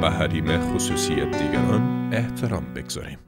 به حریم خصوصی دیگران احترام بگذاریم.